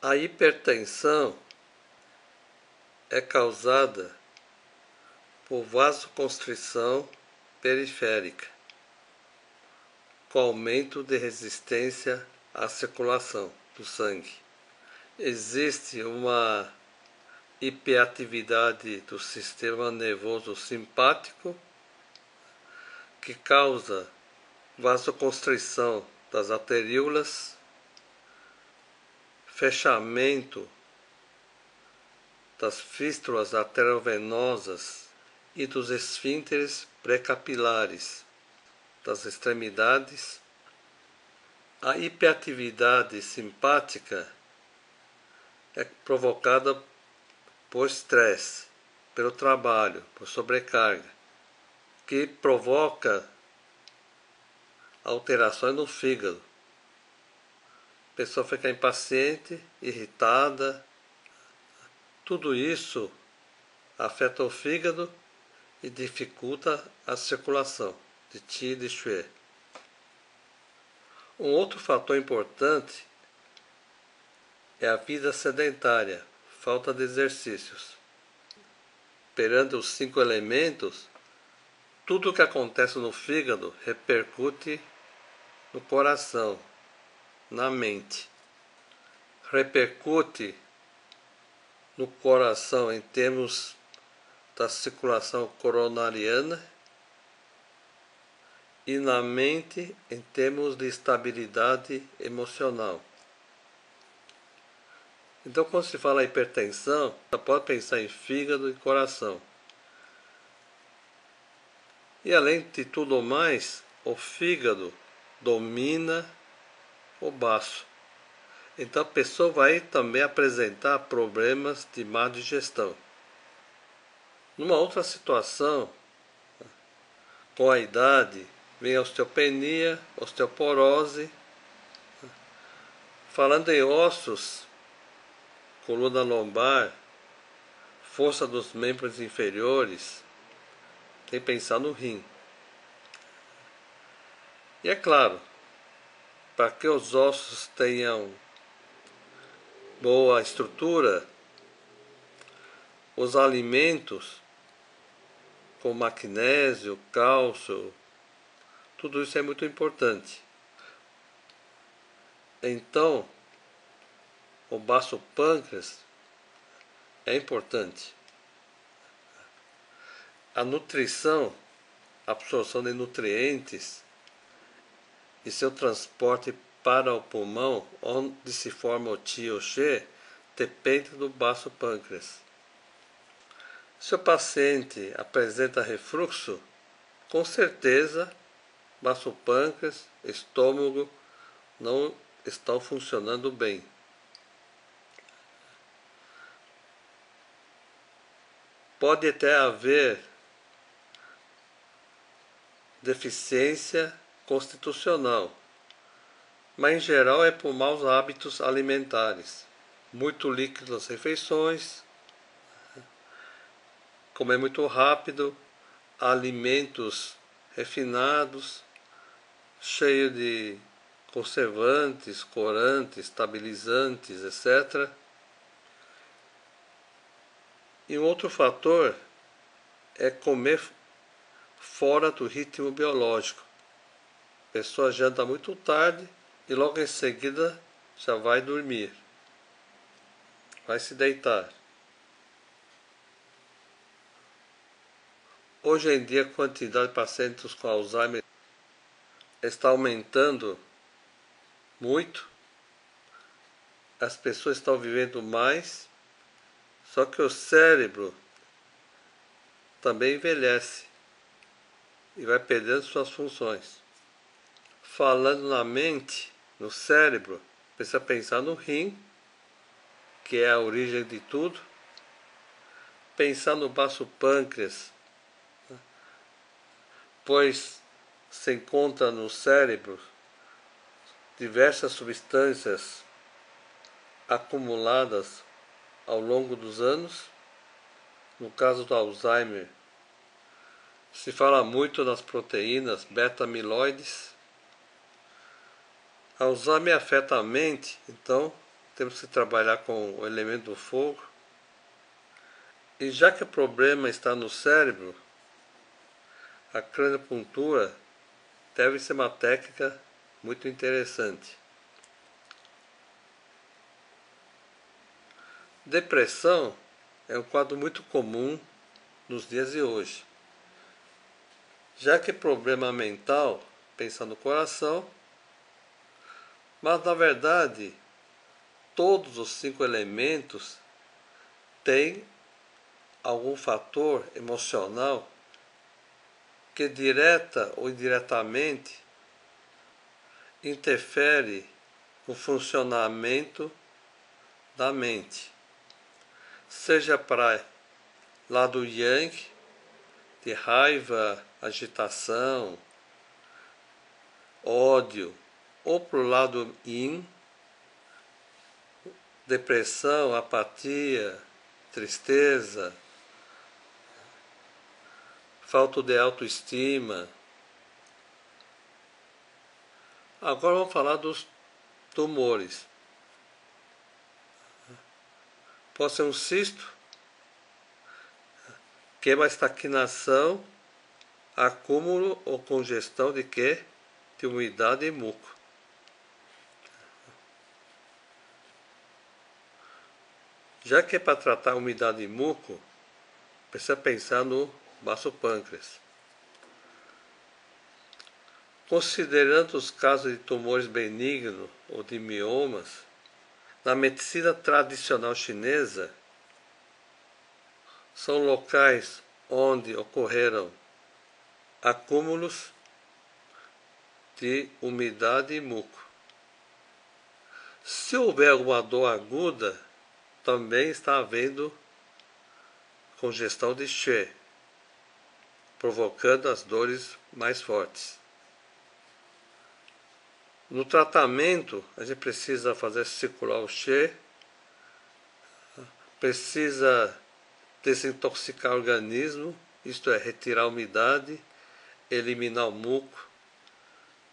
A hipertensão é causada por vasoconstrição periférica, com aumento de resistência à circulação do sangue. Existe uma hiperatividade do sistema nervoso simpático que causa vasoconstrição das arteríolas, fechamento das fístulas arteriovenosas e dos esfínteres pré-capilares das extremidades, a hiperatividade simpática é provocada por estresse, pelo trabalho, por sobrecarga, que provoca alterações no fígado. Pessoa fica impaciente, irritada. Tudo isso afeta o fígado e dificulta a circulação de Qi e de Xue. Um outro fator importante é a vida sedentária, falta de exercícios. Perante os cinco elementos, tudo o que acontece no fígado repercute no coração, na mente. Repercute no coração em termos da circulação coronariana e na mente em termos de estabilidade emocional. Então, quando se fala hipertensão, você pode pensar em fígado e coração. E além de tudo mais, o fígado domina o baço. Então a pessoa vai também apresentar problemas de má digestão. Numa outra situação, com a idade, vem a osteopenia, osteoporose. Falando em ossos, coluna lombar, força dos membros inferiores, tem que pensar no rim. E é claro, para que os ossos tenham boa estrutura, os alimentos como magnésio, cálcio, tudo isso é muito importante. Então, o baço pâncreas é importante. A nutrição, a absorção de nutrientes e seu transporte para o pulmão, onde se forma o Ti ou Xê, depende do baço pâncreas. Se o paciente apresenta refluxo, com certeza baço pâncreas, estômago não estão funcionando bem. Pode até haver deficiência constitucional, mas em geral é por maus hábitos alimentares, muito líquido nas refeições, comer muito rápido, alimentos refinados, cheio de conservantes, corantes, estabilizantes, etc. E um outro fator é comer fora do ritmo biológico. Pessoa janta muito tarde e logo em seguida já vai dormir. Vai se deitar. Hoje em dia a quantidade de pacientes com Alzheimer está aumentando muito. As pessoas estão vivendo mais, só que o cérebro também envelhece e vai perdendo suas funções falando na mente, no cérebro, precisa pensar no rim, que é a origem de tudo, pensar no baço pâncreas, pois se encontra no cérebro diversas substâncias acumuladas ao longo dos anos. No caso do Alzheimer, se fala muito nas proteínas beta-amiloides Alzheimer afeta a mente, então temos que trabalhar com o elemento do fogo. E já que o problema está no cérebro, a craniopuntura deve ser uma técnica muito interessante. Depressão é um quadro muito comum nos dias de hoje. Já que problema mental pensa no coração, mas na verdade todos os cinco elementos têm algum fator emocional que direta ou indiretamente interfere no funcionamento da mente. Seja para lado yang, de raiva, agitação, ódio, ou para o lado yin, depressão, apatia, tristeza, falta de autoestima. Agora vamos falar dos tumores. Pode ser um cisto, que é uma estaquinação, acúmulo ou congestão de quê? De umidade e muco. Já que é para tratar umidade e muco, precisa pensar no baço pâncreas. Considerando os casos de tumores benignos ou de miomas, na medicina tradicional chinesa, são locais onde ocorreram acúmulos de umidade e muco. Se houver alguma dor aguda, também está havendo congestão de Xie, provocando as dores mais fortes. No tratamento, a gente precisa fazer circular o Xie, precisa desintoxicar o organismo, isto é, retirar a umidade, eliminar o muco.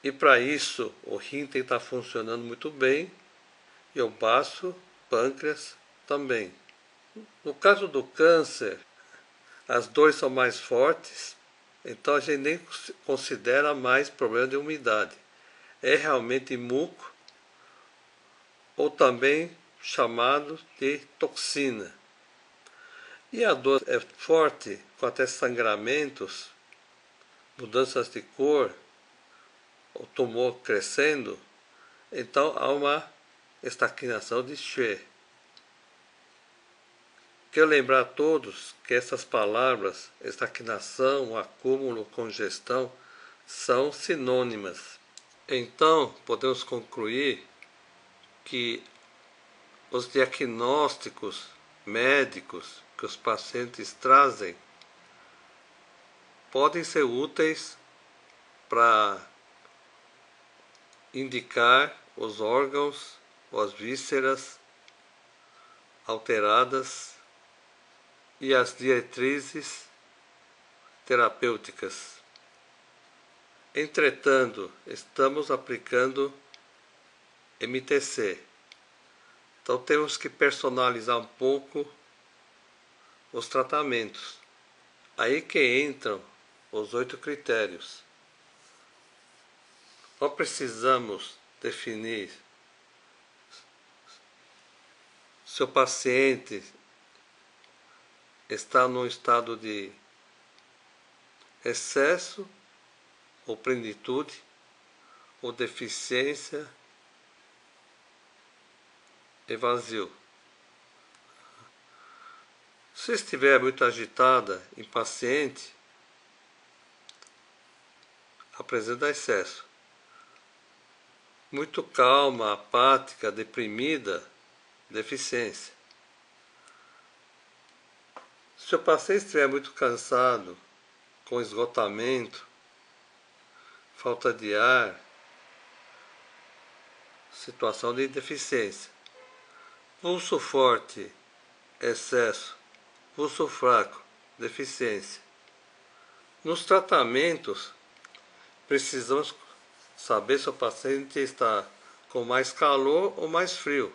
E para isso, o rim tem que estar funcionando muito bem e o baço, pâncreas também. No caso do câncer, as dores são mais fortes, então a gente nem considera mais problema de umidade é realmente muco ou também chamado de toxina. E a dor é forte, com até sangramentos, mudanças de cor, o tumor crescendo, então há uma estaquinação de Xue. Quero lembrar a todos que essas palavras, estaquinação, acúmulo, congestão, são sinônimas. Então, podemos concluir que os diagnósticos médicos que os pacientes trazem podem ser úteis para indicar os órgãos ou as vísceras alteradas e as diretrizes terapêuticas. Entretanto, estamos aplicando MTC. Então temos que personalizar um pouco os tratamentos. Aí que entram os oito critérios. Nós precisamos definir se o paciente está num estado de excesso ou plenitude, ou deficiência e vazio. Se estiver muito agitada, impaciente, apresenta excesso. Muito calma, apática, deprimida, deficiência. Se o paciente estiver muito cansado, com esgotamento, falta de ar, situação de deficiência. Pulso forte, excesso. Pulso fraco, deficiência. Nos tratamentos, precisamos saber se o paciente está com mais calor ou mais frio.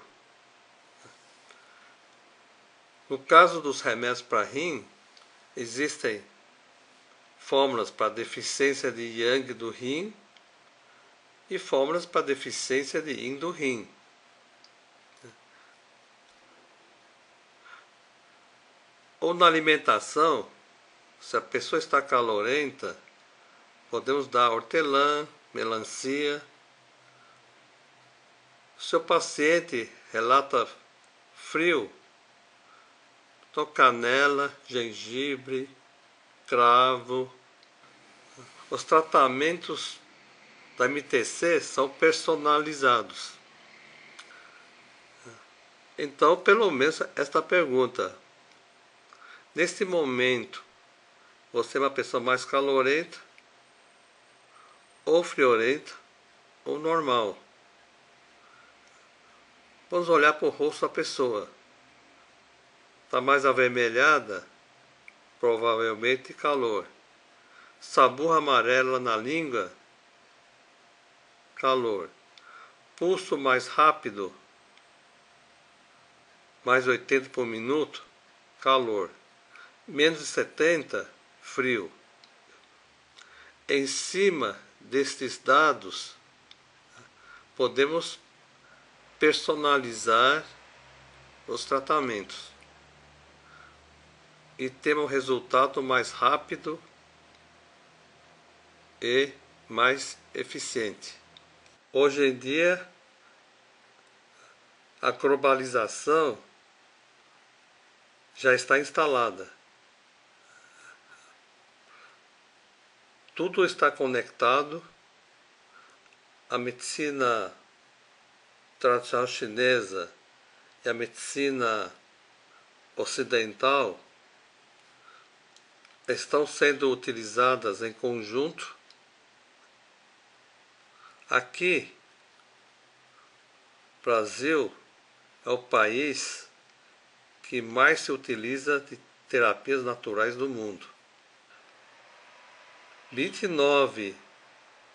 No caso dos remédios para rim, existem fórmulas para deficiência de yang do rim e fórmulas para deficiência de yin do rim. Ou na alimentação, se a pessoa está calorenta, podemos dar hortelã, melancia. Se o paciente relata frio, então canela, gengibre, cravo. Os tratamentos da MTC são personalizados. Então, pelo menos esta pergunta. Neste momento, você é uma pessoa mais calorenta, ou friorenta, ou normal. Vamos olhar para o rosto da pessoa. Está mais avermelhada? Provavelmente calor. Saburra amarela na língua? calor. Pulso mais rápido, mais 80 por minuto, calor. Menos de 70, frio. Em cima destes dados, podemos personalizar os tratamentos e ter um resultado mais rápido e mais eficiente. Hoje em dia, a globalização já está instalada. Tudo está conectado. A medicina tradicional chinesa e a medicina ocidental estão sendo utilizadas em conjunto Aqui, Brasil é o país que mais se utiliza de terapias naturais do mundo. 29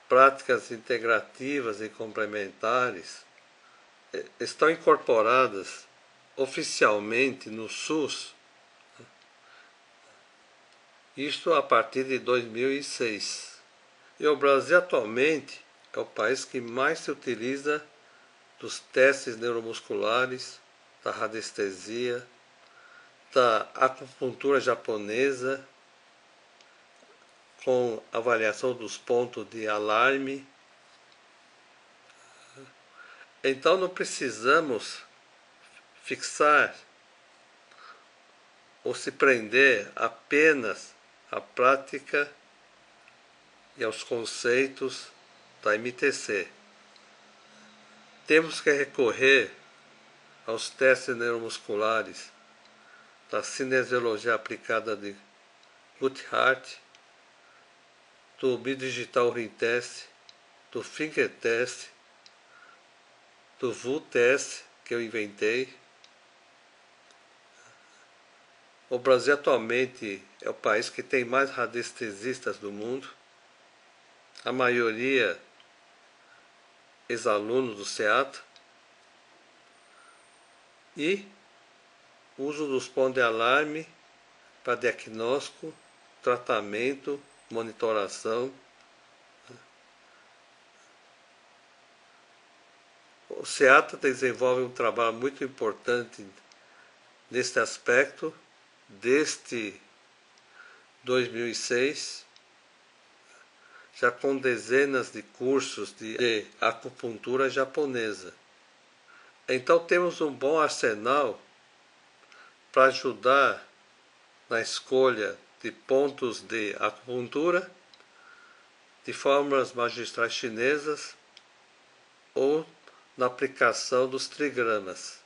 práticas integrativas e complementares eh, estão incorporadas oficialmente no SUS, isto a partir de 2006. E o Brasil atualmente é o país que mais se utiliza dos testes neuromusculares, da radiestesia, da acupuntura japonesa, com avaliação dos pontos de alarme. Então não precisamos fixar ou se prender apenas à prática e aos conceitos da MTC. Temos que recorrer aos testes neuromusculares da cinesiologia aplicada de Guthart, do Bidigital Ring Test, do Finger Test, do VU Test que eu inventei. O Brasil atualmente é o país que tem mais radiestesistas do mundo. A maioria ex-aluno do SEAT e uso dos pontos de alarme para diagnóstico, tratamento, monitoração. O SEATA desenvolve um trabalho muito importante neste aspecto desde 2006 já com dezenas de cursos de acupuntura japonesa. Então temos um bom arsenal para ajudar na escolha de pontos de acupuntura, de fórmulas magistrais chinesas ou na aplicação dos trigramas.